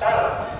Tyler.